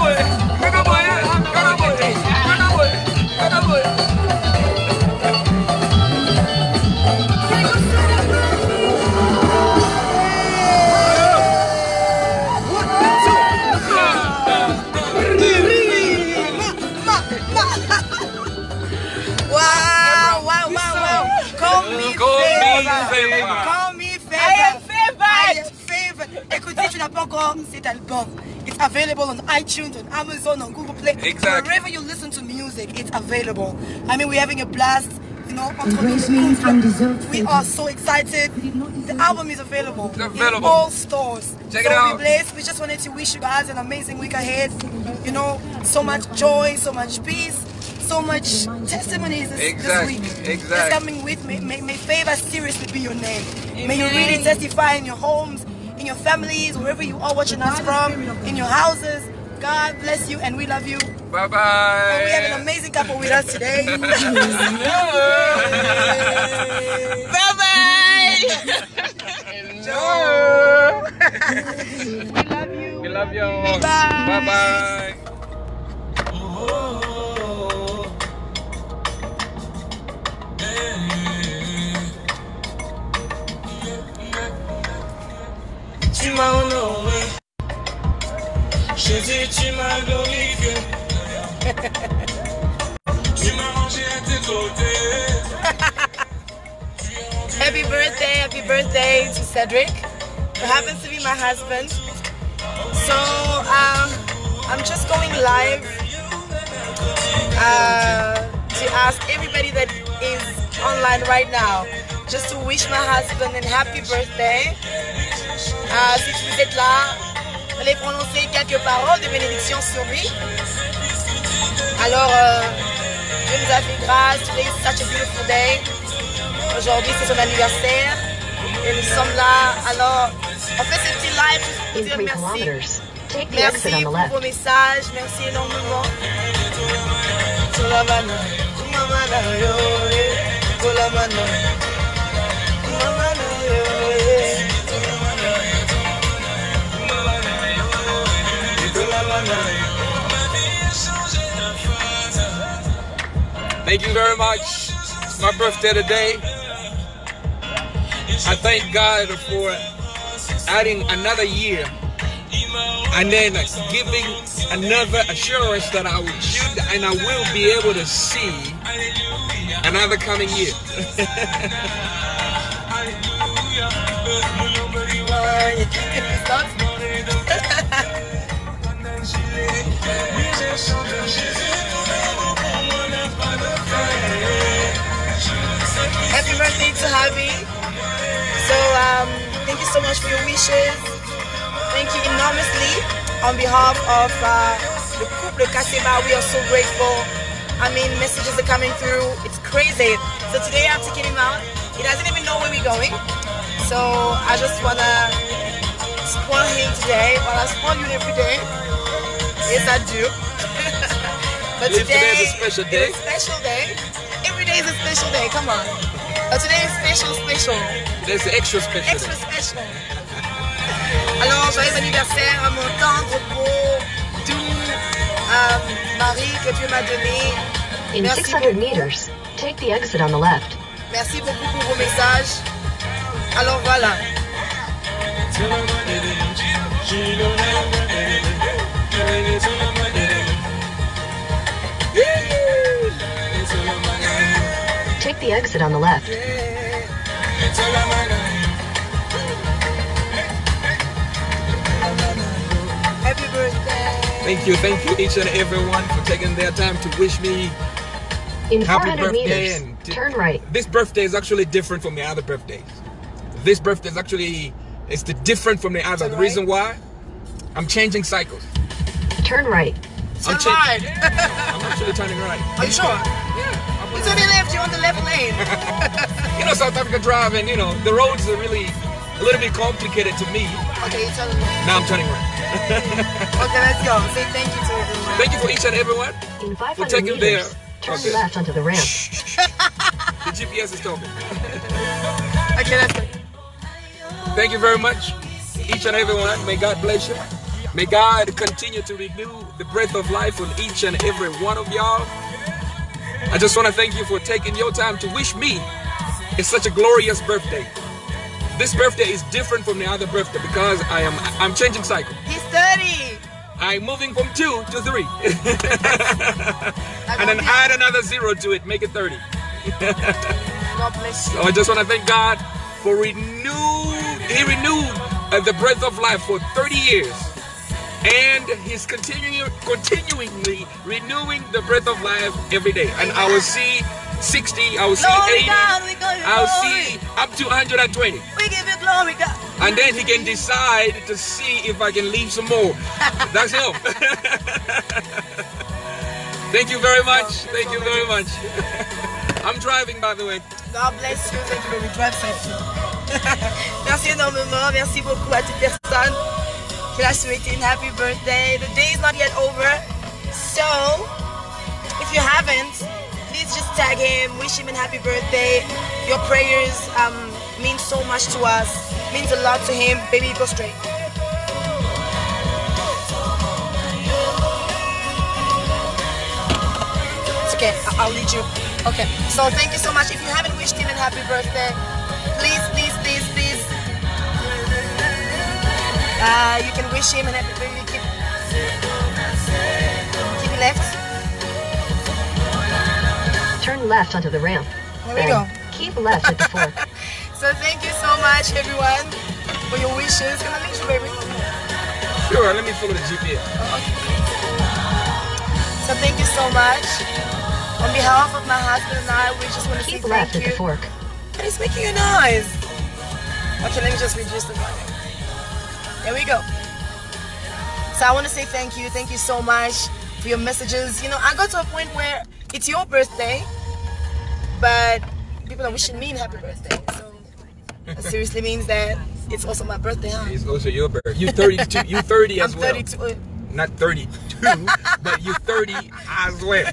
Wow, me favorite. favorite. Call me favorite. I am favorite. I am favorite. Écoutez, tu n'as pas encore cet album. It's available on iTunes, on Amazon, on Google Play. Exactly. Wherever you listen to music, it's available. I mean, we're having a blast. You know, entre Embrace nous, me le couple. undeserved we are so excited. The album is available, in available. all stores. Check so it out. we blessed. We just wanted to wish you guys an amazing week ahead. You know, so much joy, so much peace, so much testimonies this, Exactly, this week. exactly. That's coming with me. May, may favor seriously be your name. May you really testify in your homes, in your families, wherever you are watching us from, in your houses. God bless you and we love you. Bye And we have an amazing couple with us today. Bye bye. We love you. We love Bye. Bye bye. Tu m'as honoré. Jésus, tu m'as glorifié. tu m'as rangé à tes côtés. Happy birthday, happy birthday to Cedric, who happens to be my husband. So uh, I'm just going live uh, to ask everybody that is online right now just to wish my husband a happy birthday. Uh, si vous êtes là, allez prononcer quelques paroles de bénédiction sur lui. Alors, euh, Dieu nous a fait grâce. Today is such a beautiful day. Aujourd'hui, c'est son anniversaire. Et nous sommes là. Alors, on fait ce petit live pour dire merci. Merci pour vos messages. Merci énormément. Tolamana, Thank you very much. It's my birthday today. I thank God for adding another year. And then giving another assurance that I should and I will be able to see another coming year. Happy birthday to Javi. So um, thank you so much for your wishes. Thank you enormously on behalf of uh, the couple Kaseba. We are so grateful. I mean, messages are coming through. It's crazy. So today I'm taking him out. He doesn't even know where we're going. So I just wanna spoil him today. But I spoil you every day. Yes, I do. but today today is a special day. It's a special day. Every day is a special day. Come on. But today is special, special. There's the extra special. Extra special. Alors, joyeux anniversaire à mon tendre, beau, doux euh, mari que Dieu m'a donné. In Merci 600 meters, take the exit on the left. Merci beaucoup pour vos messages. Alors voilà. Take the exit on the left. Happy birthday. Thank you, thank you each and everyone for taking their time to wish me In Happy 400 birthday meters, and t- turn right. this birthday is actually different from the other birthdays. This birthday is actually it's the different from the other. The reason why I'm changing cycles. Turn right. I'm, Turn right. I'm actually turning right. Are you sure? Yeah. It's on the left. You're on the left lane. You know, South Africa driving. You know, the roads are really a little bit complicated to me. Okay, you tell me. Now I'm turning right. Okay, let's go. Say thank you to everyone. Thank you for each and everyone. In We're taking meters, there. turn Okay. left onto the ramp. The GPS is talking. Okay, let's go. Thank you very much, each and everyone. May God bless you. May God continue to renew the breath of life on each and every one of y'all. I just want to thank you for taking your time to wish me it's such a glorious birthday. This birthday is different from the other birthday because I am I'm changing cycle. He's 30. I'm moving from two to three, and then add another zero to it, make it 30. God bless you. So I just want to thank God for renew. He renewed uh, the breath of life for 30 years, and He's continuing, continuingly renewing the breath of life every day. And I will see 60. I will see Glory 80. God, we give you I'll see up to 120. We give you glory, God. And then he can decide to see if I can leave some more. That's him. Thank you very much. Thank you very much. I'm driving, by the way. God bless you. Thank you, baby. Drive safely. merci énormément. Merci beaucoup à toute personne une happy birthday. The day is not yet over. So, if you haven't, please just tag him, wish him a happy birthday. Your prayers um, mean so much to us, means a lot to him. Baby, go straight. It's okay, I'll lead you. Okay, so thank you so much. If you haven't wished him a happy birthday, please, please. Uh, you can wish him a happy birthday. Keep, keep left. Turn left onto the ramp. There we go. keep left at the fork. So thank you so much, everyone, for your wishes. Can I lead you, baby? Sure, let me follow the GPS. So thank you so much. On behalf of my husband and I, we just want to say Keep thank left at you. the fork. And it's making a noise. Okay, let me just reduce the volume. There we go. So I want to say thank you. Thank you so much for your messages. You know, I got to a point where it's your birthday, but people are wishing me a happy birthday. So that seriously means that it's also my birthday, huh? It's also your birthday. You 32. You 30 as I'm well. 32. uh, Not 32, but you're 30 as well.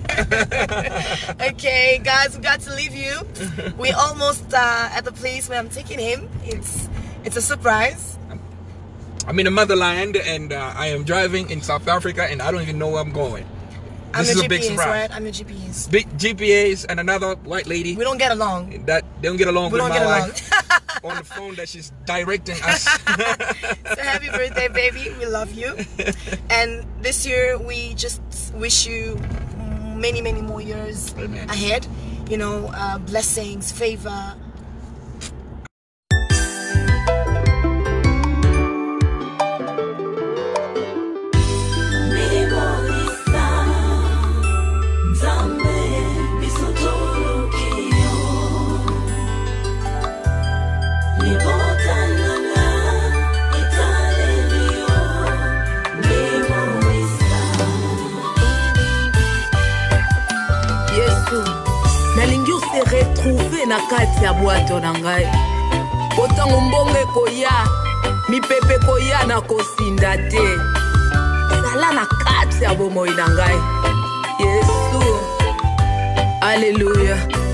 Okay, guys, we got to leave you. We're almost uh, at the place where I'm taking him. It's it's a surprise. I'm in the motherland and uh, I am driving in South Africa and I don't even know where I'm going. I'm This is a big GPS, surprise. right? I'm your GPS. Big GPS and another white lady We don't get along. that they don't get along We with don't my get along. wife on the phone that she's directing us. so happy birthday, baby. We love you. And this year, we just wish you many, many more years Amen. ahead. You know, uh, blessings, favor. Mipepe ekoya na kosinda te. Zala na kati ya bomoi na ngai. Yesu. Aleluya